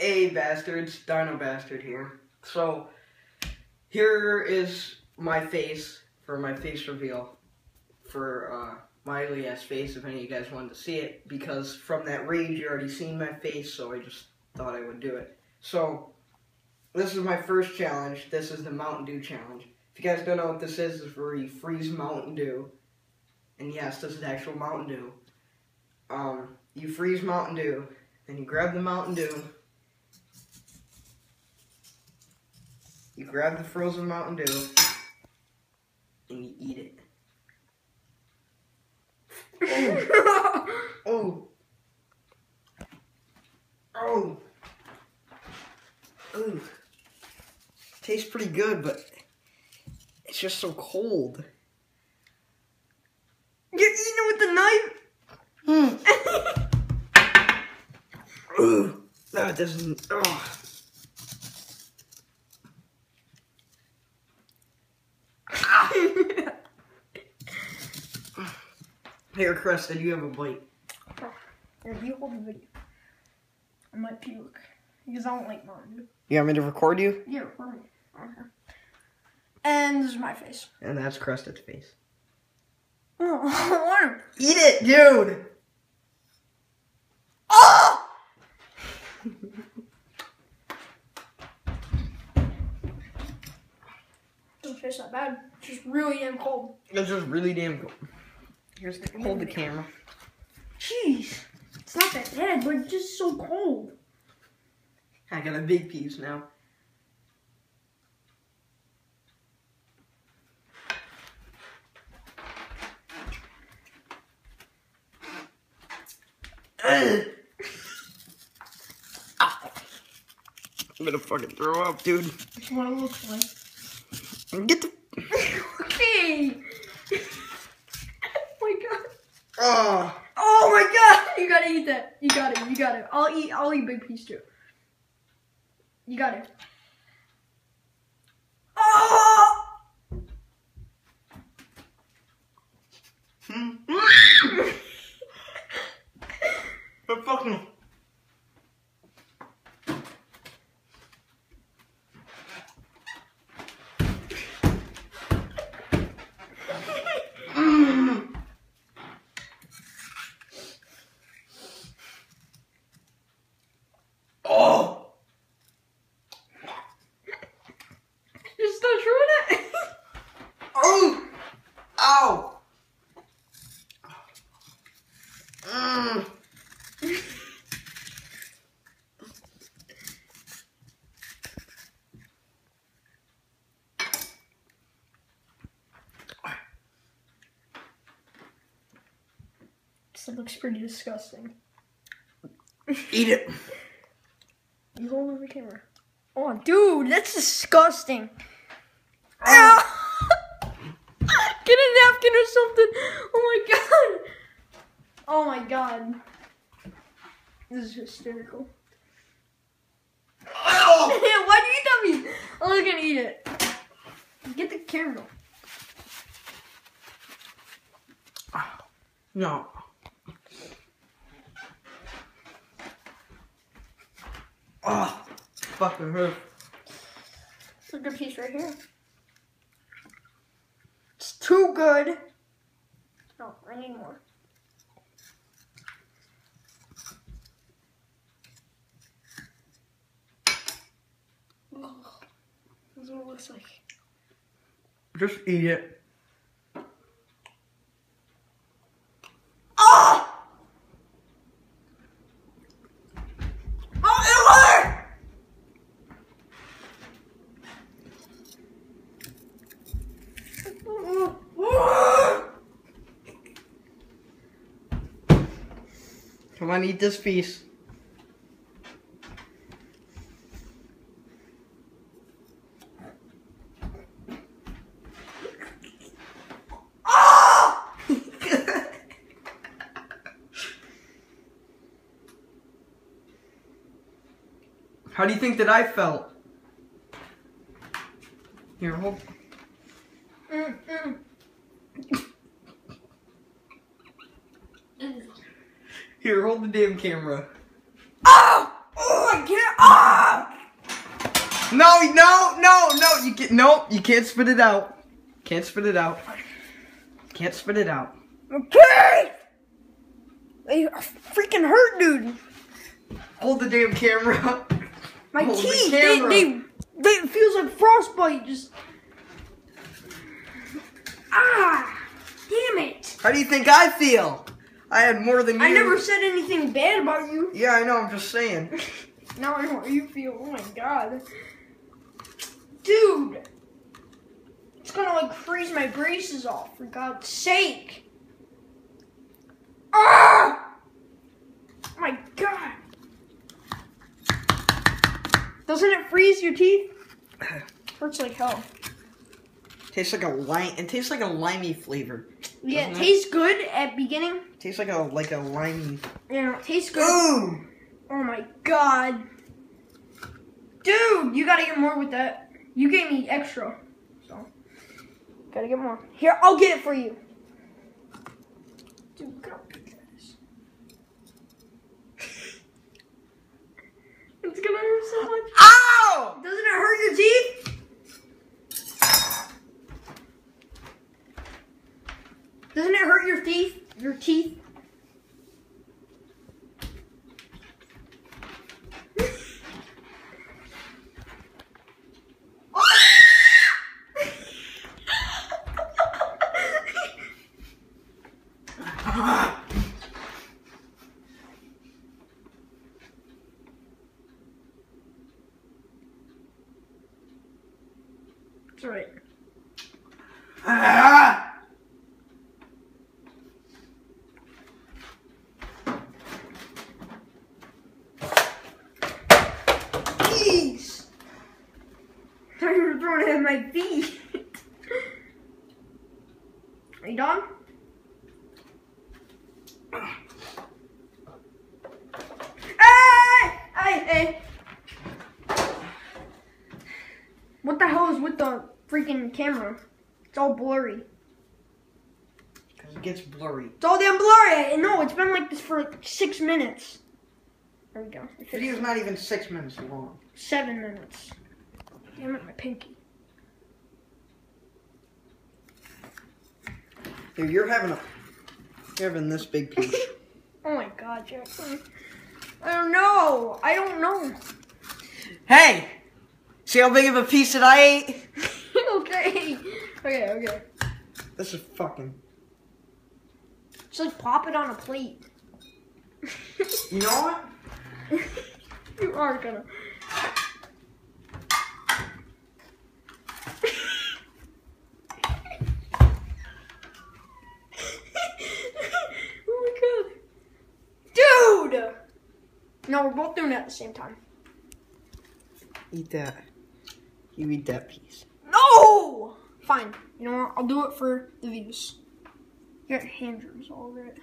Hey bastards, Dino Bastard here. So, here is my face for my face reveal for uh, my alias face if any of you guys wanted to see it because from that rage you already seen my face so I just thought I would do it. So, this is my first challenge. This is the Mountain Dew challenge. If you guys don't know what this is, it's where you freeze Mountain Dew. And yes, this is actual Mountain Dew. Um, you freeze Mountain Dew, then you grab the Mountain Dew, You grab the frozen Mountain Dew and you eat it. Oh. Oh. Ooh. Tastes pretty good, but it's just so cold. You're eating it with the knife? Ooh. No, it doesn't. Oh. Here, Cresta, you have a bite. Here, you hold the video. I might puke. Because I don't like Mountain You want me to record you? Yeah, record me. Okay. And this is my face. And that's Cresta's face. Oh, Eat it, dude! oh! Doesn't taste that bad. It's just really damn cold. It's just really damn cool. Here's the, hold the camera. Jeez. It's not that bad, but it's just so cold. I got a big piece now. I'm gonna fucking throw up, dude. That's what it looks like. Get the. okay. oh my god. Oh. Oh my god! You gotta eat that. You got it. You got it. I'll eat. I'll eat big piece too. You got it. Oh! But fucking. Oh! You're still chewing it? Oh! Ow! Mm. This looks pretty disgusting. Eat it. You hold over the camera. Oh, dude, that's disgusting. Oh. Get a napkin or something. Oh my god. Oh my god. This is hysterical. Oh! Why do you tell me? I'm not gonna eat it. Get the camera. No. Oh, fucking hurt. It's a good piece right here. It's too good. No, I need more. This is what it looks like. Just eat it. Oh! Oh, it hurt! Come on, eat this piece. Oh! How do you think that I felt? Here, hold. Mm, mm. Here, hold the damn camera. Oh! Oh, I can't. Ah! No, no, no, no. You can't. No, you can't spit it out. Can't spit it out. Can't spit it out. Okay. They freaking hurt, dude. Hold the damn camera. My Hold the teeth—they—they they, it feels like frostbite. Just ah, damn it! How do you think I feel? I had more than you. I never said anything bad about you. Yeah, I know. I'm just saying. Now I know how you feel. Oh my god, dude, it's gonna like freeze my braces off. For God's sake! Ah! Oh my god! Doesn't it freeze your teeth? Hurts like hell. Tastes like a lime. It tastes like a limey flavor. Yeah, it Doesn't it? tastes good at beginning. tastes like a like a limey. You know, it tastes good. Ooh. Oh my god. Dude, you gotta get more with that. You gave me extra. So, gotta get more. Here, I'll get it for you. Dude, go. it's gonna hurt so much. Ow! Doesn't it hurt your teeth? Doesn't it hurt your teeth? Your teeth? That's right. Ah! Jeez! I thought you were throwing it at my feet. Are you done? Hey! Hey! Hey! What the hell is with the freaking camera? It's all blurry. Because it gets blurry. It's all damn blurry. No, it's been like this for like six minutes. There we go. Video's not even six minutes long. Seven minutes. Damn it, my pinky. Dude, you're having a you're having this big piece. Oh my god, Jackson. I don't know. I don't know. hey! See how big of a piece that I ate? okay. Okay, okay. This is fucking Just like pop it on a plate. You know what? you are gonna. oh my god. Dude! No, we're both doing it at the same time. Eat that. You eat that piece. No! Fine. You know what? I'll do it for the views. You got hand germs all over it.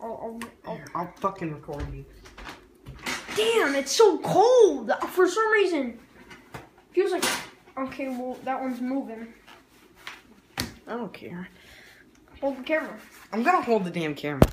I'll, I'll, I'll I'll fucking record you. Damn, it's so cold. For some reason, feels like. Okay, well that one's moving. I don't care. Hold the camera. I'm gonna hold the damn camera.